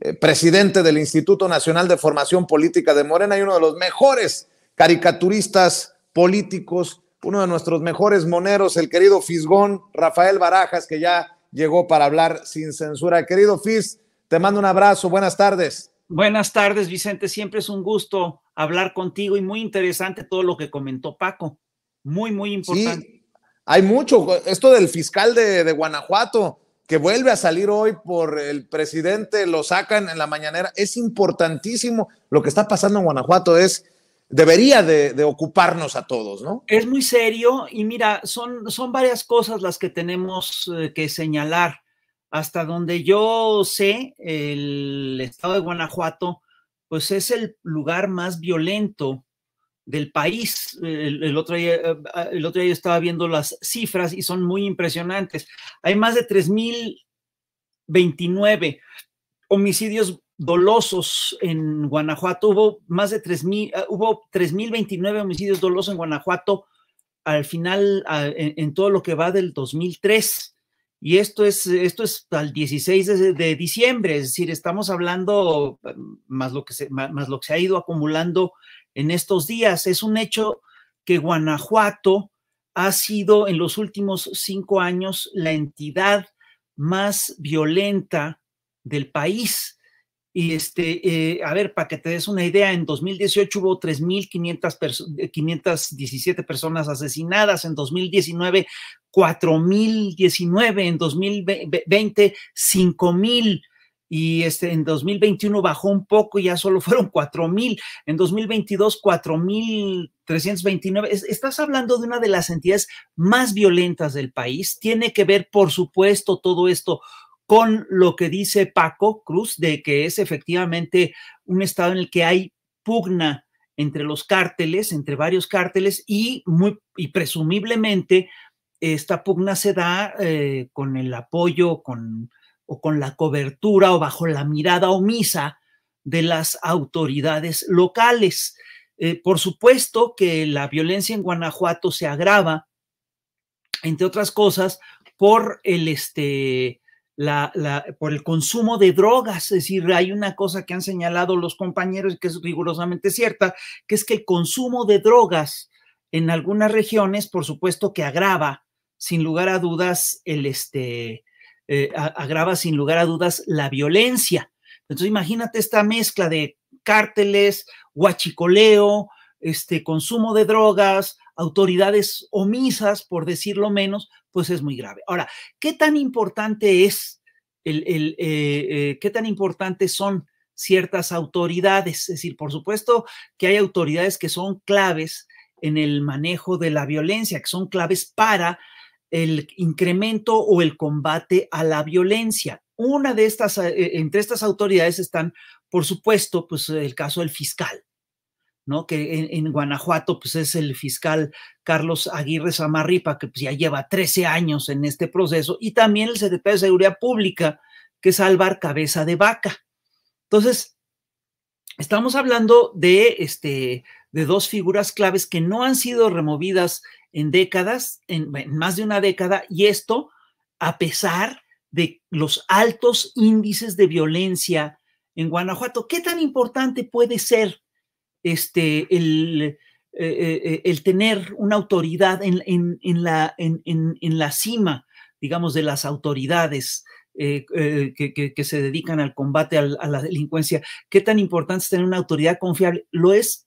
eh, presidente del Instituto Nacional de Formación Política de Morena y uno de los mejores caricaturistas políticos, uno de nuestros mejores moneros, el querido Fisgón, Rafael Barajas, que ya llegó para hablar sin censura. Querido Fis, te mando un abrazo, buenas tardes. Buenas tardes, Vicente. Siempre es un gusto hablar contigo y muy interesante todo lo que comentó Paco. Muy, muy importante. Sí, hay mucho. Esto del fiscal de, de Guanajuato, que vuelve a salir hoy por el presidente, lo sacan en la mañanera. Es importantísimo lo que está pasando en Guanajuato. Es debería de, ocuparnos a todos, ¿no? Es muy serio y mira, son, son varias cosas las que tenemos eh, que señalar. Hasta donde yo sé, el estado de Guanajuato, pues es el lugar más violento del país. El, otro día, eh, el otro día yo estaba viendo las cifras y son muy impresionantes. Hay más de 3.029 homicidios dolosos en Guanajuato. Hubo más de 3.000, eh, hubo 3.029 homicidios dolosos en Guanajuato al final, en, todo lo que va del 2003. Y esto es, esto es al 16 de, diciembre, es decir, estamos hablando más lo, que se, más lo que se ha ido acumulando en estos días. Es un hecho que Guanajuato ha sido en los últimos cinco años la entidad más violenta del país. Y este, eh, a ver, para que te des una idea, en 2018 hubo 3.517 personas asesinadas, en 2019 4.019, en 2020 5.000 y este, en 2021 bajó un poco, ya solo fueron 4 mil, en 2022 4 mil 329. Estás hablando de una de las entidades más violentas del país. Tiene que ver, por supuesto, todo esto con lo que dice Paco Cruz, de que es efectivamente un estado en el que hay pugna entre los cárteles, entre varios cárteles, y, muy, y presumiblemente esta pugna se da eh, con el apoyo, con o con la cobertura o bajo la mirada omisa de las autoridades locales. Eh, por supuesto que la violencia en Guanajuato se agrava, entre otras cosas, por el, este, la, por el consumo de drogas. Es decir, hay una cosa que han señalado los compañeros que es rigurosamente cierta, que es que el consumo de drogas en algunas regiones, por supuesto que agrava, sin lugar a dudas, el, este, eh, agrava sin lugar a dudas la violencia. Entonces imagínate esta mezcla de cárteles, huachicoleo, este consumo de drogas, autoridades omisas, por decirlo menos, pues es muy grave. Ahora, ¿qué tan importante es el, eh, eh, qué tan importantes son ciertas autoridades? Es decir, por supuesto que hay autoridades que son claves en el manejo de la violencia, que son claves para el incremento o el combate a la violencia. Una de estas, eh, entre estas autoridades están, por supuesto, pues el caso del fiscal, ¿no? Que en, Guanajuato, pues es el fiscal Carlos Aguirre Samarripa, que pues, ya lleva 13 años en este proceso, y también el secretario de Seguridad Pública, que es Álvar Cabeza de Vaca. Entonces, estamos hablando de, este, de dos figuras claves que no han sido removidas en décadas, en, más de una década, y esto a pesar de los altos índices de violencia en Guanajuato. ¿Qué tan importante puede ser este, el, eh, eh, el tener una autoridad en, la, en, la, cima, digamos, de las autoridades eh, que, se dedican al combate a la delincuencia? ¿Qué tan importante es tener una autoridad confiable? Lo es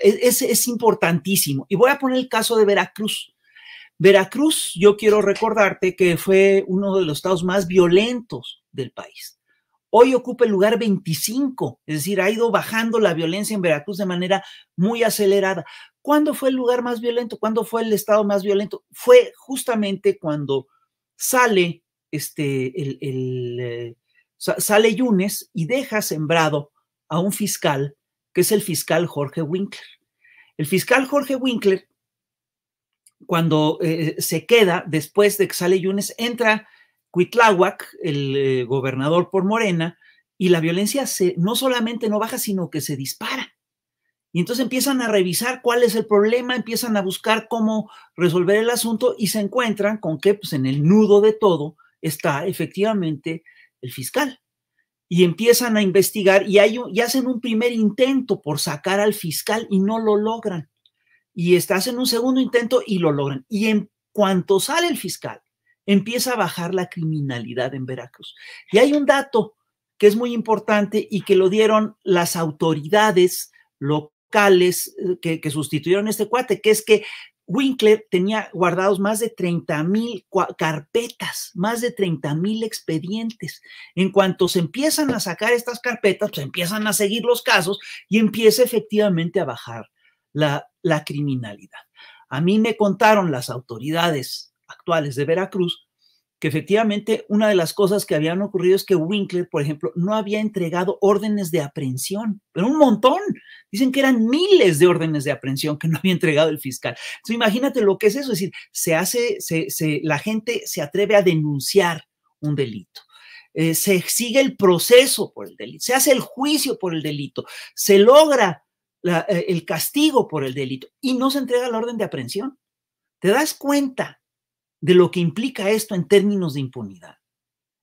es, es importantísimo. Y voy a poner el caso de Veracruz. Veracruz, yo quiero recordarte que fue uno de los estados más violentos del país. Hoy ocupa el lugar 25, es decir, ha ido bajando la violencia en Veracruz de manera muy acelerada. ¿Cuándo fue el lugar más violento? ¿Cuándo fue el estado más violento? Fue justamente cuando sale este, el, el eh, sale Yunes y deja sembrado a un fiscal que es el fiscal Jorge Winkler. El fiscal Jorge Winkler, cuando eh, se queda, después de que sale Yunes, entra Cuitláhuac, el eh, gobernador por Morena, y la violencia se, no solamente no baja, sino que se dispara. Y entonces empiezan a revisar cuál es el problema, empiezan a buscar cómo resolver el asunto y se encuentran con que pues, en el nudo de todo está efectivamente el fiscal. Y empiezan a investigar y, hay, y hacen un primer intento por sacar al fiscal y no lo logran. Y hacen un segundo intento y lo logran. Y en cuanto sale el fiscal, empieza a bajar la criminalidad en Veracruz. Y hay un dato que es muy importante y que lo dieron las autoridades locales eh, que, sustituyeron este cuate, que es que Winkler tenía guardados más de 30 mil carpetas, más de 30 mil expedientes. En cuanto se empiezan a sacar estas carpetas, pues empiezan a seguir los casos y empieza efectivamente a bajar la, la criminalidad. A mí me contaron las autoridades actuales de Veracruz que efectivamente una de las cosas que habían ocurrido es que Winkler, por ejemplo, no había entregado órdenes de aprehensión, pero un montón. Dicen que eran miles de órdenes de aprehensión que no había entregado el fiscal. Entonces, imagínate lo que es eso, es decir, se hace, la gente se atreve a denunciar un delito. Eh, se sigue el proceso por el delito, se hace el juicio por el delito, se logra eh, el castigo por el delito y no se entrega la orden de aprehensión. ¿Te das cuenta de lo que implica esto en términos de impunidad.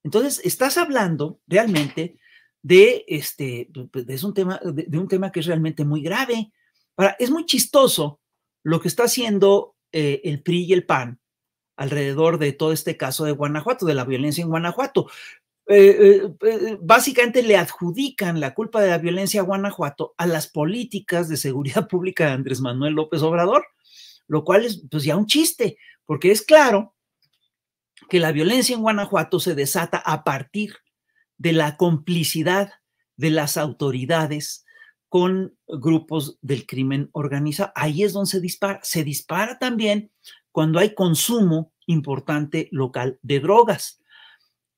Entonces, estás hablando realmente de este, es un tema, de, un tema que es realmente muy grave. Ahora, es muy chistoso lo que está haciendo eh, el PRI y el PAN alrededor de todo este caso de Guanajuato, de la violencia en Guanajuato. Eh, eh, básicamente le adjudican la culpa de la violencia a Guanajuato a las políticas de seguridad pública de Andrés Manuel López Obrador, lo cual es pues ya un chiste, porque es claro que la violencia en Guanajuato se desata a partir de la complicidad de las autoridades con grupos del crimen organizado. Ahí es donde se dispara. Se dispara también cuando hay consumo importante local de drogas.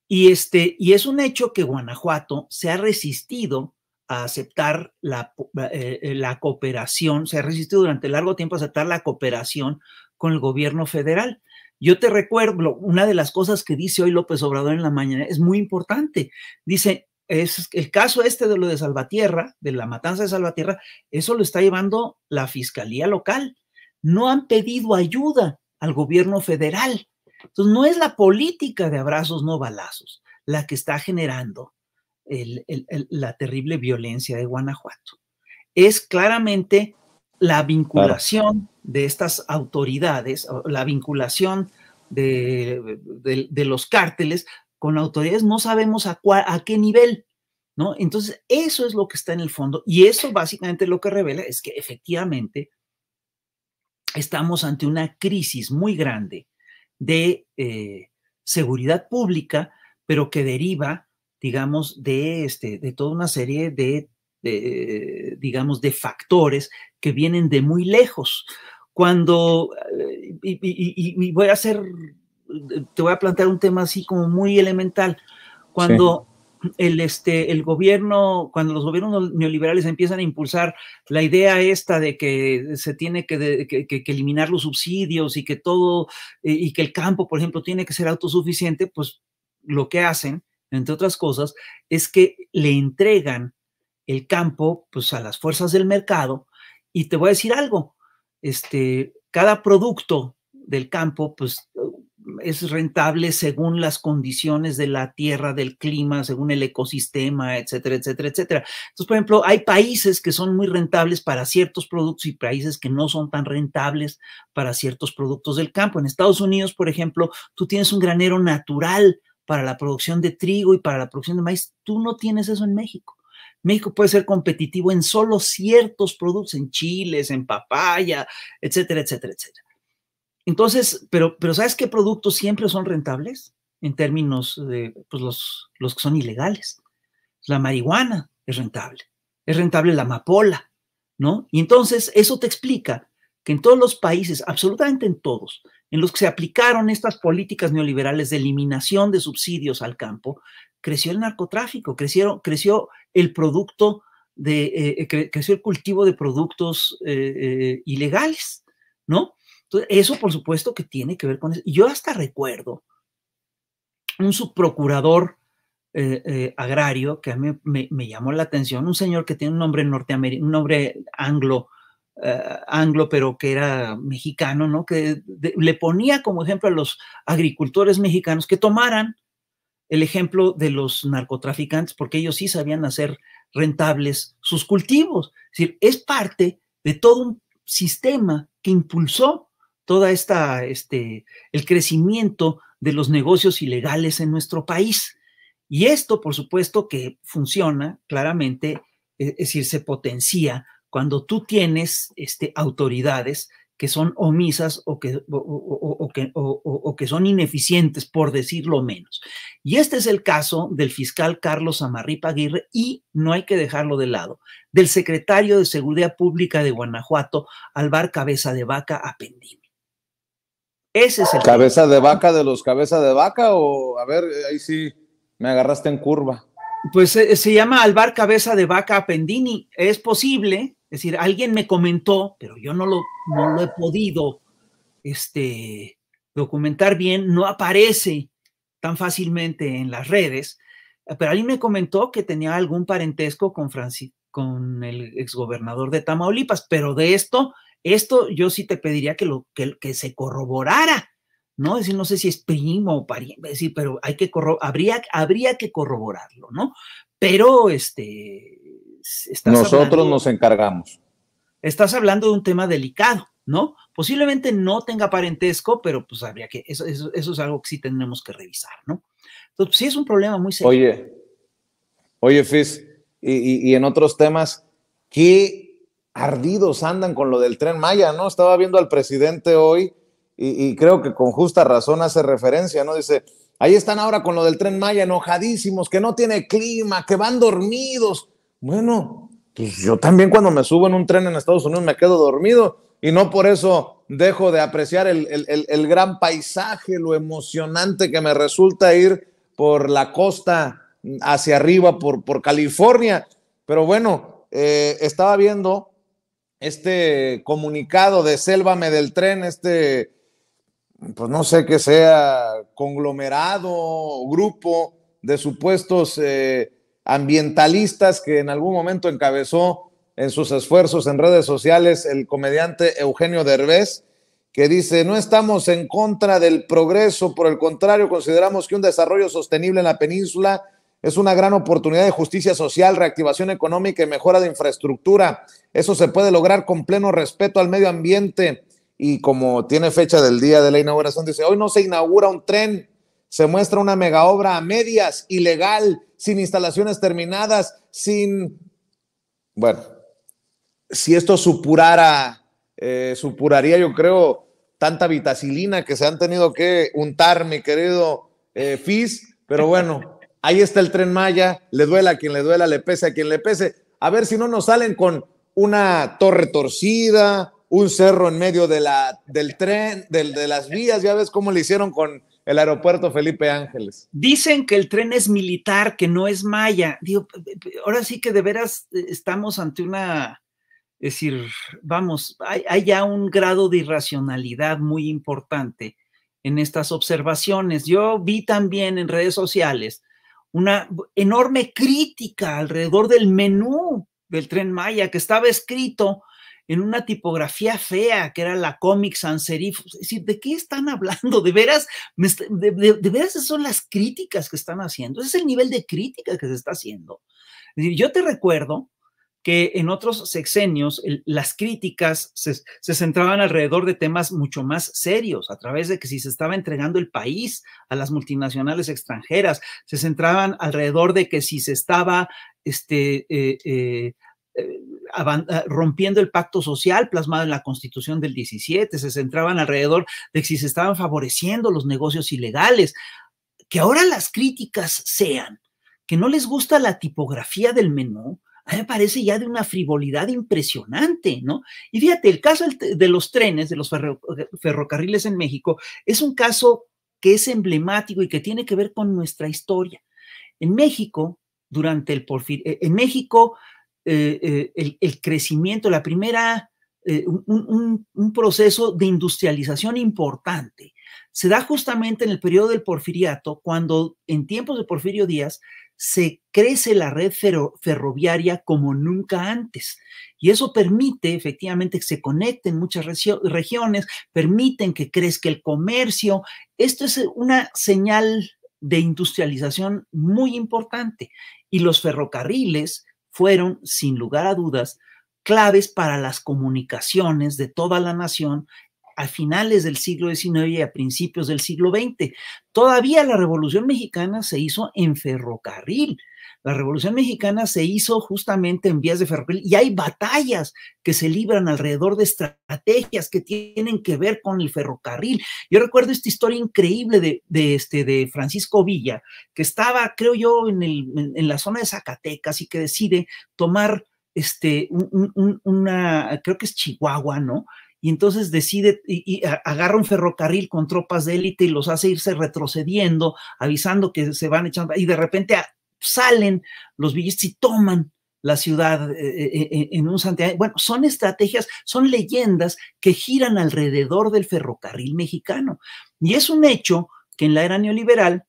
Y, este, y es un hecho que Guanajuato se ha resistido a aceptar la, eh, la cooperación, se ha resistido durante largo tiempo a aceptar la cooperación con el gobierno federal. Yo te recuerdo, una de las cosas que dice hoy López Obrador en la mañana es muy importante. Dice, es el caso este de lo de Salvatierra, de la matanza de Salvatierra, eso lo está llevando la Fiscalía local. No han pedido ayuda al gobierno federal. Entonces, no es la política de abrazos, no balazos, la que está generando la terrible violencia de Guanajuato. Es claramente la vinculación de estas autoridades, la vinculación de, los cárteles con autoridades, no sabemos a, a qué nivel, ¿no? Entonces, eso es lo que está en el fondo y eso básicamente lo que revela es que efectivamente estamos ante una crisis muy grande de eh, seguridad pública, pero que deriva, digamos, de, este, de toda una serie de digamos, de factores que vienen de muy lejos. Cuando, eh, y, voy a hacer, te voy a plantear un tema así como muy elemental. Cuando el, este, el gobierno, cuando los gobiernos neoliberales empiezan a impulsar la idea esta de que se tiene que, que, eliminar los subsidios y que todo, eh, y que el campo, por ejemplo, tiene que ser autosuficiente, pues lo que hacen, entre otras cosas, es que le entregan el campo pues a las fuerzas del mercado y te voy a decir algo, este, cada producto del campo pues es rentable según las condiciones de la tierra, del clima, según el ecosistema, etcétera, etcétera, etcétera. Entonces, por ejemplo, hay países que son muy rentables para ciertos productos y países que no son tan rentables para ciertos productos del campo. En Estados Unidos, por ejemplo, tú tienes un granero natural para la producción de trigo y para la producción de maíz. Tú no tienes eso en México. México puede ser competitivo en solo ciertos productos, en chiles, en papaya, etcétera, etcétera, etcétera. Entonces, pero, pero ¿sabes qué productos siempre son rentables? En términos de pues los, los que son ilegales. La marihuana es rentable, es rentable la amapola, ¿no? Y entonces eso te explica que en todos los países, absolutamente en todos, en los que se aplicaron estas políticas neoliberales de eliminación de subsidios al campo, creció el narcotráfico, creció, creció el producto de, eh, eh, creció el cultivo de productos eh, ilegales, ¿no? Entonces, eso por supuesto que tiene que ver con eso. Yo hasta recuerdo un subprocurador agrario que a mí me, llamó la atención, un señor que tiene un nombre norteamericano, un nombre anglo, anglo, pero que era mexicano, ¿no? Que le ponía como ejemplo a los agricultores mexicanos que tomaran el ejemplo de los narcotraficantes, porque ellos sí sabían hacer rentables sus cultivos. Es decir, es parte de todo un sistema que impulsó toda esta, este, el crecimiento de los negocios ilegales en nuestro país. Y esto, por supuesto, que funciona claramente, e, es decir, se potencia cuando tú tienes este, autoridades que son omisas o que, o, que, o, que, son ineficientes, por decirlo menos. Y este es el caso del fiscal Carlos Amarripa Aguirre y no hay que dejarlo de lado, del secretario de Seguridad Pública de Guanajuato, Alvar Cabeza de Vaca Apendini. Ese es el cabeza de vaca de los cabeza de vaca o a ver, ahí sí me agarraste en curva. Pues eh, se llama Alvar Cabeza de Vaca Apendini. Es posible, es decir, alguien me comentó, pero yo no lo, no lo he podido este, documentar bien, no aparece tan fácilmente en las redes, pero alguien me comentó que tenía algún parentesco con, con el exgobernador de Tamaulipas, pero de esto esto yo sí te pediría que, lo, que, que se corroborara, ¿no? Es decir, no sé si es primo o pariente, pero hay que habría, habría que corroborarlo, ¿no? Pero este. Nosotros nos encargamos. Estás hablando de un tema delicado, ¿no? Posiblemente no tenga parentesco, pero pues habría que, eso, eso, es algo que sí tenemos que revisar, ¿no? Entonces, pues, sí es un problema muy serio. Oye, oye, Fis, y, y en otros temas, ¿qué ardidos andan con lo del tren Maya, ¿no? Estaba viendo al presidente hoy y, creo que con justa razón hace referencia, ¿no? Dice, ahí están ahora con lo del tren Maya, enojadísimos, que no tiene clima, que van dormidos. Bueno, pues yo también cuando me subo en un tren en Estados Unidos me quedo dormido y no por eso dejo de apreciar el, el gran paisaje, lo emocionante que me resulta ir por la costa hacia arriba, por, por California. Pero bueno, eh, estaba viendo este comunicado de Sélvame del tren, este, pues no sé qué sea, conglomerado, grupo de supuestos eh, ambientalistas que en algún momento encabezó en sus esfuerzos en redes sociales el comediante Eugenio Derbez, que dice, no estamos en contra del progreso, por el contrario, consideramos que un desarrollo sostenible en la península es una gran oportunidad de justicia social, reactivación económica y mejora de infraestructura. Eso se puede lograr con pleno respeto al medio ambiente. Y como tiene fecha del día de la inauguración, dice, hoy no se inaugura un tren, se muestra una mega obra a medias, ilegal, sin instalaciones terminadas, sin... Bueno, si esto supurara, eh, supuraría yo creo tanta vitacilina que se han tenido que untar, mi querido eh, Fis, pero bueno, Ahí está el tren Maya, le duela a quien le duela, le pese a quien le pese. A ver si no nos salen con una torre torcida, un cerro en medio de la, del tren, de las vías. Ya ves cómo le hicieron con el aeropuerto Felipe Ángeles. Dicen que el tren es militar, que no es maya. Digo, ahora sí que de veras eh, estamos ante una, es decir, vamos, hay ya un grado de irracionalidad muy importante en estas observaciones. Yo vi también en redes sociales una enorme crítica alrededor del menú del tren Maya, que estaba escrito en una tipografía fea, que era la Comic Sans Serif. Es decir, ¿de qué están hablando? ¿De veras? De, veras son las críticas que están haciendo? Ese es el nivel de crítica que se está haciendo. yo te recuerdo que en otros sexenios las críticas se, centraban alrededor de temas mucho más serios, a través de que si se estaba entregando el país a las multinacionales extranjeras, se centraban alrededor de que si se estaba este, eh, eh, rompiendo el pacto social plasmado en la constitución del 17, se centraban alrededor de si se estaban favoreciendo los negocios ilegales, que ahora las críticas sean que no les gusta la tipografía del menú, a mí me parece ya de una frivolidad impresionante, ¿no? Y fíjate, el caso de los trenes, de los ferrocarriles en México, es un caso que es emblemático y que tiene que ver con nuestra historia. En México, durante el porfir, eh, en México, eh, eh, el, crecimiento, la primera, un, un proceso de industrialización importante se da justamente en el periodo del porfiriato, cuando en tiempos de Porfirio Díaz se crece la red ferroviaria como nunca antes. Y eso permite efectivamente que se conecten muchas regiones, permiten que crezca el comercio. Esto es una señal de industrialización muy importante y los ferrocarriles fueron, sin lugar a dudas, claves para las comunicaciones de toda la nación a finales del siglo XIX y a principios del siglo XX. Todavía la Revolución Mexicana se hizo en ferrocarril. La Revolución Mexicana se hizo justamente en vías de ferrocarril y hay batallas que se libran alrededor de estrategias que tienen que ver con el ferrocarril. Yo recuerdo esta historia increíble de, este, de Francisco Villa, que estaba, creo yo, en, la zona de Zacatecas y que decide tomar este, una, creo que es Chihuahua, ¿no? Y entonces decide y, agarra un ferrocarril con tropas de élite y los hace irse retrocediendo, avisando que se van echando, y de repente salen los billetes y toman la ciudad eh, eh, eh, en un Santiago. Bueno, son estrategias, son leyendas que giran alrededor del ferrocarril mexicano. Y es un hecho que en la era neoliberal,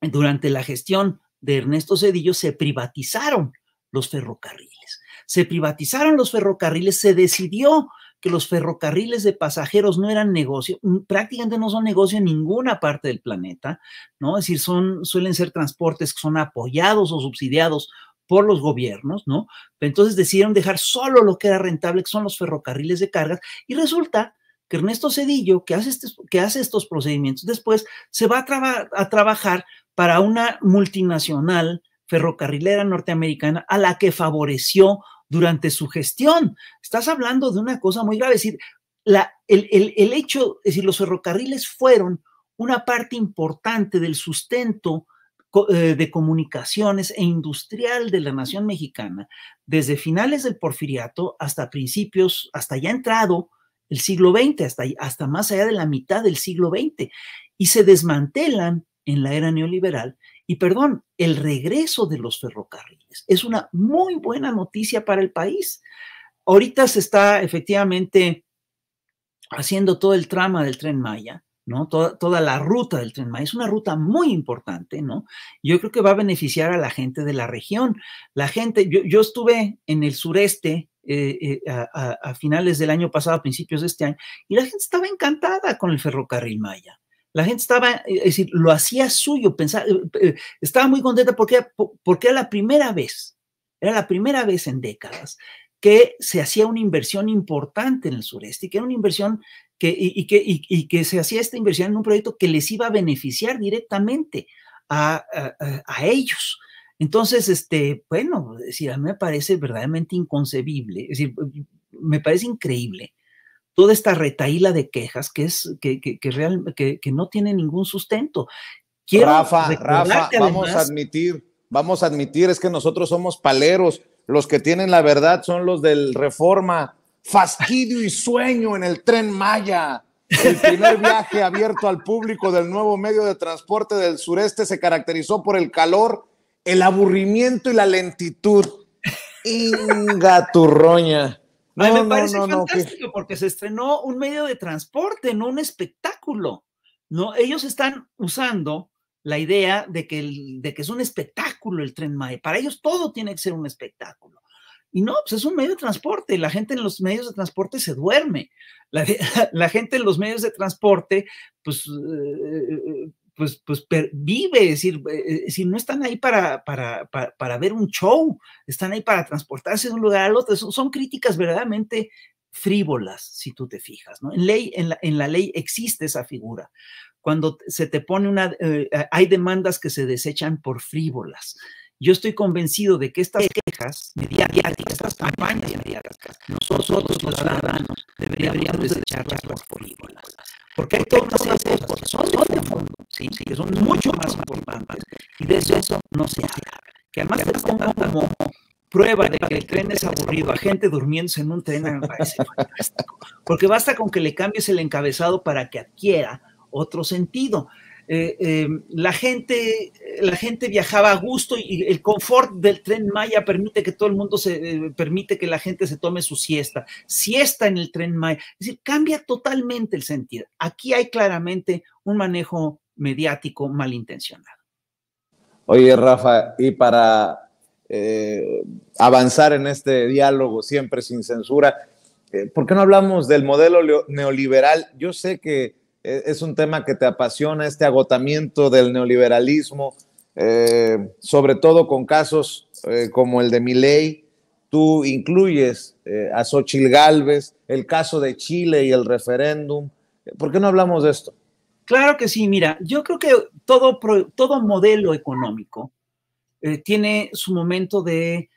durante la gestión de Ernesto Cedillo, se privatizaron los ferrocarriles. Se privatizaron los ferrocarriles, se decidió que los ferrocarriles de pasajeros no eran negocio, mm, prácticamente no son negocio en ninguna parte del planeta, ¿no? Es decir, son, suelen ser transportes que son apoyados o subsidiados por los gobiernos, ¿no? Entonces decidieron dejar solo lo que era rentable, que son los ferrocarriles de cargas, y resulta que Ernesto Cedillo, que hace, que hace estos procedimientos, después se va a trabajar para una multinacional ferrocarrilera norteamericana a la que favoreció durante su gestión. Estás hablando de una cosa muy grave, es decir, la, el, el, hecho, es decir, los ferrocarriles fueron una parte importante del sustento eh, de comunicaciones e industrial de la nación mexicana desde finales del porfiriato hasta principios, hasta ya entrado el siglo XX, hasta, hasta más allá de la mitad del siglo XX, y se desmantelan en la era neoliberal y perdón, el regreso de los ferrocarriles es una muy buena noticia para el país. Ahorita se está efectivamente haciendo todo el trama del tren Maya, ¿no? Toda, toda, la ruta del tren Maya. Es una ruta muy importante, ¿no? Yo creo que va a beneficiar a la gente de la región. La gente, yo, estuve en el sureste eh, eh, a, a, finales del año pasado, a principios de este año, y la gente estaba encantada con el ferrocarril Maya. La gente estaba, eh, es decir, lo hacía suyo, pensaba, eh, eh, estaba muy contenta porque, porque era la primera vez, era la primera vez en décadas que se hacía una inversión importante en el sureste y que era una inversión que, y, que, y, que se hacía esta inversión en un proyecto que les iba a beneficiar directamente a, a, ellos. Entonces, este, bueno, a mí me parece verdaderamente inconcebible, es decir, me parece increíble toda esta retaíla de quejas que es que, que, real, que, no tiene ningún sustento. Rafa, Rafa, vamos a admitir, vamos a admitir, es que nosotros somos paleros, los que tienen la verdad son los del Reforma, fastidio y sueño en el tren Maya. El primer viaje abierto al público del nuevo medio de transporte del sureste se caracterizó por el calor, el aburrimiento y la lentitud. Inga turroña. No, me parece fantástico porque se estrenó un medio de transporte, no un espectáculo. ¿no? Ellos están usando la idea de que, de que es un espectáculo el tren Maya. Para ellos todo tiene que ser un espectáculo. Y no, pues es un medio de transporte. La gente en los medios de transporte se duerme. La, la gente en los medios de transporte, pues, eh, pues, pues vive, es decir, eh, no están ahí para, para, para, ver un show, están ahí para transportarse de un lugar al otro. Son, críticas verdaderamente frívolas, si tú te fijas, ¿no? En, ley, en, la, en la ley existe esa figura. Cuando se te pone una, eh, hay demandas que se desechan por frívolas. Yo estoy convencido de que estas quejas mediáticas, estas campañas mediáticas, nosotros los ciudadanos deberíamos desecharlas por frívolas. Porque hay todas de cosas son de fondo, ¿sí? que son mucho más importantes, y de eso no se habla. Que además te pongan como prueba de que el tren es aburrido, a gente durmiéndose en un tren me parece fantástico. Porque basta con que le cambies el encabezado para que adquiera otro sentido. Eh, eh, la, gente, la gente viajaba a gusto y el confort del tren Maya permite que todo el mundo se, eh, permite que la gente se tome su siesta, siesta en el tren Maya. Es decir, cambia totalmente el sentido. Aquí hay claramente un manejo mediático malintencionado. Oye, Rafa, y para avanzar en este diálogo siempre sin censura, ¿por qué no hablamos del modelo neoliberal? Yo sé que es un tema que te apasiona, este agotamiento del neoliberalismo, eh, sobre todo con casos eh, como el de Miley. Tú incluyes eh, a Xochil Gálvez, el caso de Chile y el referéndum. ¿Por qué no hablamos de esto? Claro que sí, mira, yo creo que todo, todo modelo económico tiene su momento de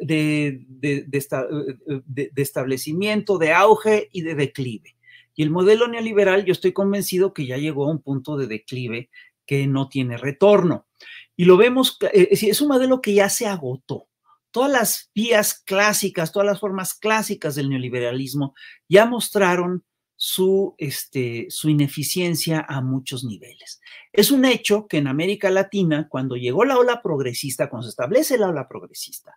de, de, establecimiento, de auge y de declive. Y el modelo neoliberal, yo estoy convencido que ya llegó a un punto de declive que no tiene retorno. Y lo vemos, eh, es un modelo que ya se agotó. Todas las vías clásicas, todas las formas clásicas del neoliberalismo ya mostraron su, este, su ineficiencia a muchos niveles. Es un hecho que en América Latina, cuando llegó la ola progresista, cuando se establece la ola progresista,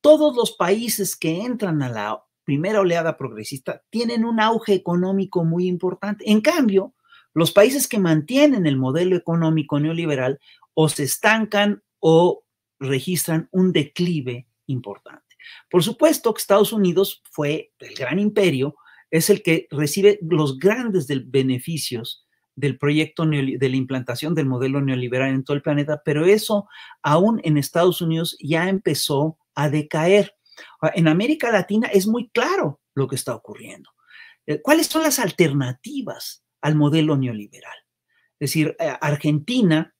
todos los países que entran a la primera oleada progresista tienen un auge económico muy importante. En cambio, los países que mantienen el modelo económico neoliberal o se estancan o registran un declive importante. Por supuesto que Estados Unidos fue el gran imperio, es el que recibe los grandes beneficios del proyecto de la implantación del modelo neoliberal en todo el planeta, pero eso aún en Estados Unidos ya empezó a decaer. En América Latina es muy claro lo que está ocurriendo. Eh, ¿Cuáles son las alternativas al modelo neoliberal? Es decir, eh, Argentina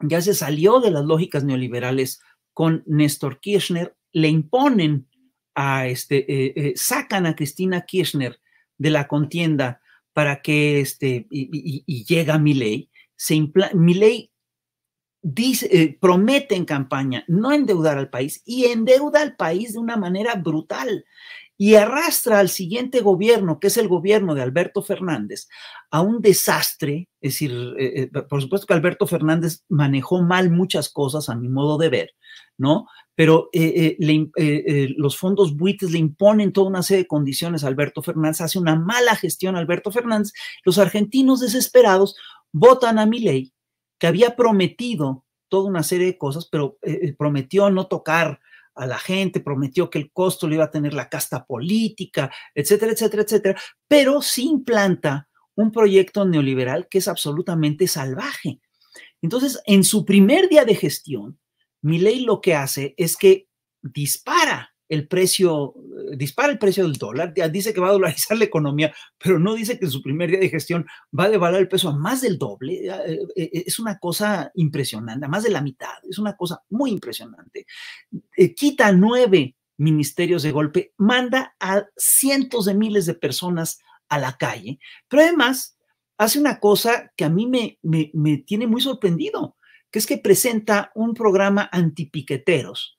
ya se salió de las lógicas neoliberales con Néstor Kirchner, le imponen a este, eh, sacan a Cristina Kirchner de la contienda para que este, y, llega Milei, se Milei dice, eh, promete en campaña no endeudar al país y endeuda al país de una manera brutal y arrastra al siguiente gobierno, que es el gobierno de Alberto Fernández, a un desastre. Es decir, eh, eh, por supuesto que Alberto Fernández manejó mal muchas cosas a mi modo de ver, ¿no? Pero los fondos buitres le imponen toda una serie de condiciones a Alberto Fernández, hace una mala gestión a Alberto Fernández. Los argentinos desesperados votan a mi ley que había prometido toda una serie de cosas, pero eh, eh, prometió no tocar a la gente, prometió que el costo lo iba a tener la casta política, etcétera, etcétera, etcétera, pero sí implanta un proyecto neoliberal que es absolutamente salvaje. Entonces, en su primer día de gestión, ley lo que hace es que dispara el precio, dispara el precio del dólar, dice que va a dolarizar la economía, pero no dice que en su primer día de gestión va a devaluar el peso a más del doble. Eh, eh, es una cosa impresionante, a más de la mitad, es una cosa muy impresionante. Quita nueve ministerios de golpe, manda a cientos de miles de personas a la calle, pero además hace una cosa que a mí me, me, me tiene muy sorprendido, que es que presenta un programa antipiqueteros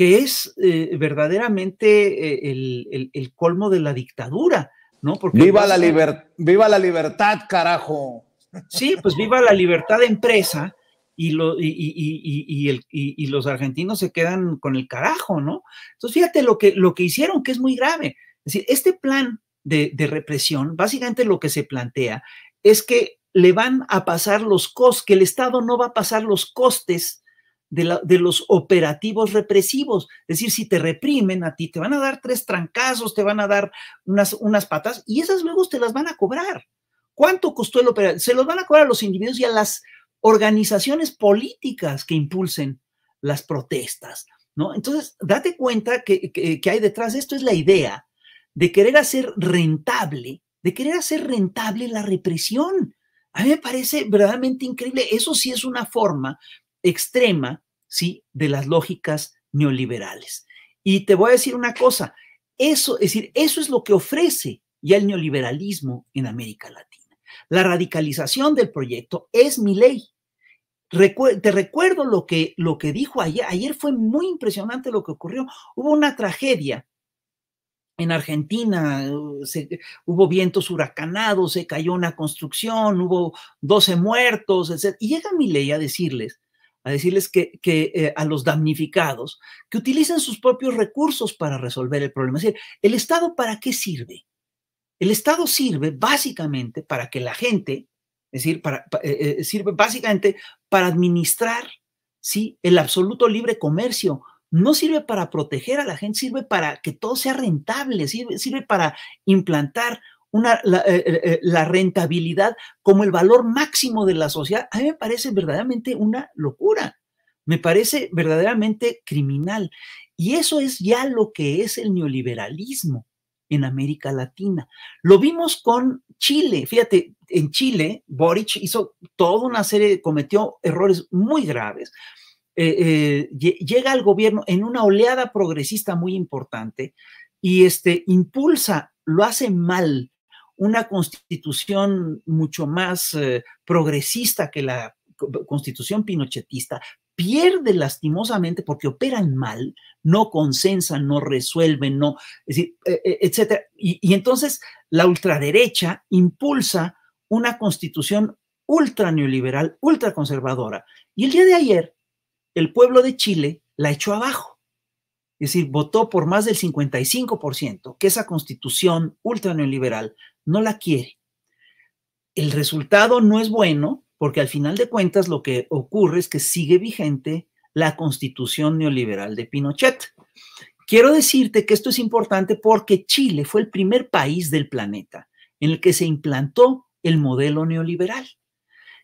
que es eh, verdaderamente eh, el, colmo de la dictadura, ¿no? viva, la viva la libertad, carajo. Sí, pues viva la libertad de empresa y, lo, y, los argentinos se quedan con el carajo, ¿no? Entonces, fíjate lo que, lo que hicieron, que es muy grave. Es decir, este plan de, de represión, básicamente lo que se plantea es que le van a pasar los costes, que el Estado no va a pasar los costes de, los operativos represivos. Es decir, si te reprimen a ti, te van a dar tres trancazos, te van a dar unas, unas patas y esas luego te las van a cobrar. ¿Cuánto costó el operativo? Se los van a cobrar a los individuos y a las organizaciones políticas que impulsen las protestas, ¿no? Entonces, date cuenta que, que hay detrás de esto es la idea de querer hacer rentable, de querer hacer rentable la represión. A mí me parece verdaderamente increíble. Eso sí es una forma extrema, ¿sí? De las lógicas neoliberales. Y te voy a decir una cosa, eso, es decir, eso es lo que ofrece ya el neoliberalismo en América Latina. La radicalización del proyecto es mi ley. te recuerdo lo que, lo que dijo ayer. Ayer fue muy impresionante lo que ocurrió. Hubo una tragedia en Argentina, hubo vientos huracanados, se cayó una construcción, hubo 12 muertos, etc. Y llega mi ley a decirles a decirles que, eh, a los damnificados que utilicen sus propios recursos para resolver el problema. Es decir, ¿el Estado para qué sirve? El Estado sirve básicamente para que la gente, es decir, eh, eh, sirve básicamente para administrar ¿sí? el absoluto libre comercio. No sirve para proteger a la gente, sirve para que todo sea rentable, sirve, sirve para implantar una, la, rentabilidad como el valor máximo de la sociedad, a mí me parece verdaderamente una locura, me parece verdaderamente criminal. Y eso es ya lo que es el neoliberalismo en América Latina. Lo vimos con Chile. Fíjate, en Chile, Boric hizo toda una serie, cometió errores muy graves. Eh, eh, llega al gobierno en una oleada progresista muy importante y este, impulsa, lo hace mal, una constitución mucho más eh, progresista que la constitución pinochetista, pierde lastimosamente porque operan mal, no consensan, no resuelven, no, es decir, e, e, etcétera. Y, entonces la ultraderecha impulsa una constitución ultra neoliberal, ultra conservadora. Y el día de ayer, el pueblo de Chile la echó abajo. Es decir, votó por más del 55% que esa constitución ultra neoliberal no la quiere. El resultado no es bueno porque al final de cuentas lo que ocurre es que sigue vigente la constitución neoliberal de Pinochet. Quiero decirte que esto es importante porque Chile fue el primer país del planeta en el que se implantó el modelo neoliberal.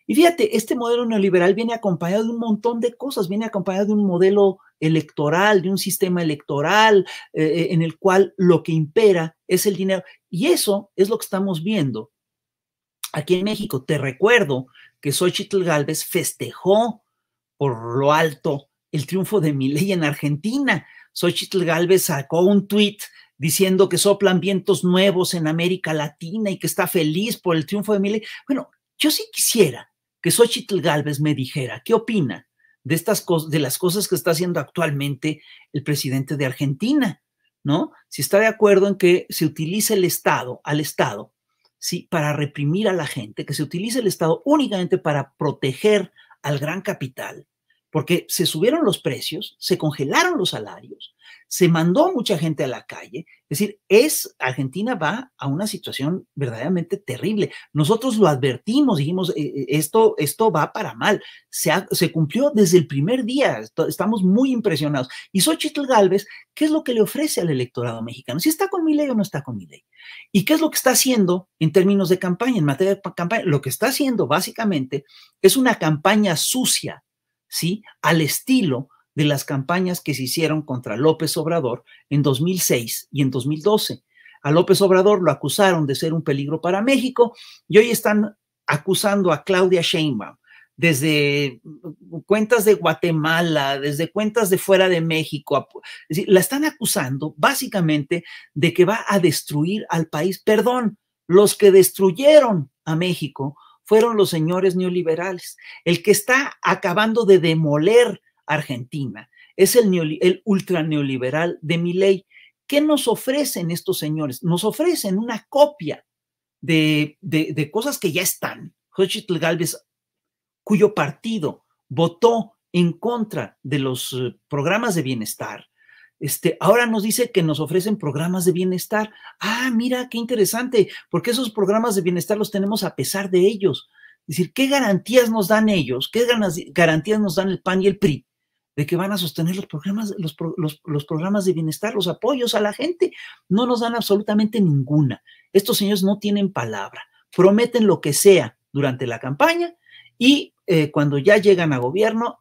Y fíjate, este modelo neoliberal viene acompañado de un montón de cosas, viene acompañado de un modelo electoral, de un sistema electoral eh, eh, en el cual lo que impera es el dinero. Y eso es lo que estamos viendo aquí en México. Te recuerdo que Xochitl Galvez festejó por lo alto el triunfo de Milei en Argentina. Xochitl Galvez sacó un tuit diciendo que soplan vientos nuevos en América Latina y que está feliz por el triunfo de Milei. Bueno, yo sí quisiera que Xochitl Galvez me dijera qué opina de estas cosas, de las cosas que está haciendo actualmente el presidente de Argentina, ¿no? Si está de acuerdo en que se utilice el Estado, al Estado, ¿sí? para reprimir a la gente, que se utilice el Estado únicamente para proteger al gran capital, porque se subieron los precios, se congelaron los salarios, se mandó mucha gente a la calle. Es decir, es Argentina va a una situación verdaderamente terrible. Nosotros lo advertimos, dijimos, eh, eh, esto, esto va para mal. Se, se cumplió desde el primer día, estamos muy impresionados. Y Xochitl Galvez, ¿qué es lo que le ofrece al electorado mexicano? Si está con mi ley o no está con mi ley. ¿Y qué es lo que está haciendo en términos de campaña, en materia de campaña? Lo que está haciendo básicamente es una campaña sucia, ¿sí? Al estilo de las campañas que se hicieron contra López Obrador en 2006 y en 2012. A López Obrador lo acusaron de ser un peligro para México y hoy están acusando a Claudia Sheinbaum desde cuentas de Guatemala, desde cuentas de fuera de México. la están acusando básicamente de que va a destruir al país. Perdón, los que destruyeron a México fueron los señores neoliberales. El que está acabando de demoler Argentina. Es el, el ultra neoliberal de mi ley. ¿Qué nos ofrecen estos señores? Nos ofrecen una copia de, de, cosas que ya están. Xochitl Galvez, cuyo partido votó en contra de los eh, programas de bienestar, este, ahora nos dice que nos ofrecen programas de bienestar. Ah, mira, qué interesante, porque esos programas de bienestar los tenemos a pesar de ellos. Es decir, ¿qué garantías nos dan ellos? ¿Qué garantías nos dan el PAN y el PRI? de que van a sostener los programas, los, los, programas de bienestar, los apoyos a la gente. No nos dan absolutamente ninguna. Estos señores no tienen palabra, prometen lo que sea durante la campaña y eh, cuando ya llegan a gobierno,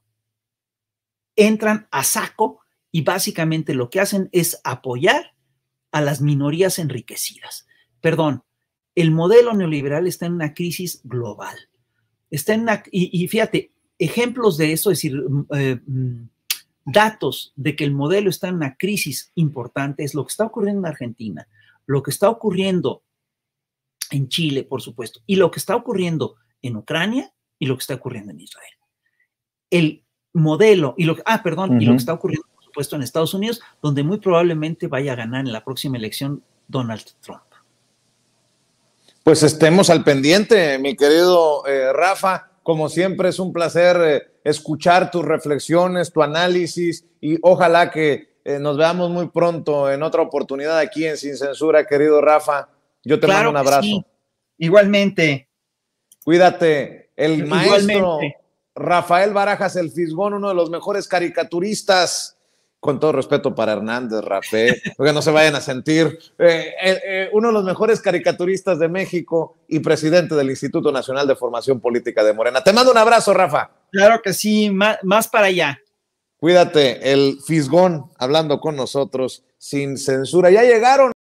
entran a saco y básicamente lo que hacen es apoyar a las minorías enriquecidas. Perdón, el modelo neoliberal está en una crisis global. Está en y fíjate, ejemplos de eso, es decir, mm, eh, mm, datos de que el modelo está en una crisis importante es lo que está ocurriendo en Argentina, lo que está ocurriendo en Chile, por supuesto, y lo que está ocurriendo en Ucrania y lo que está ocurriendo en Israel. El modelo y lo que, ah, perdón, y lo que está ocurriendo, supuesto, en Estados Unidos, donde muy probablemente vaya a ganar en la próxima elección Donald Trump. Pues estemos al pendiente, mi querido eh, Rafa. Como siempre es un placer eh, escuchar tus reflexiones, tu análisis y ojalá que eh, nos veamos muy pronto en otra oportunidad aquí en Sin Censura, querido Rafa. Yo te mando un abrazo. Igualmente. Cuídate. El maestro Rafael Barajas, el Fisgón, uno de los mejores caricaturistas con todo respeto para Hernández, Rafael, porque no se vayan a sentir eh, eh, eh, uno de los mejores caricaturistas de México y presidente del Instituto Nacional de Formación Política de Morena. Te mando un abrazo, Rafa. Claro que sí, más, más para allá. Cuídate, el Fisgón hablando con nosotros sin censura. Ya llegaron.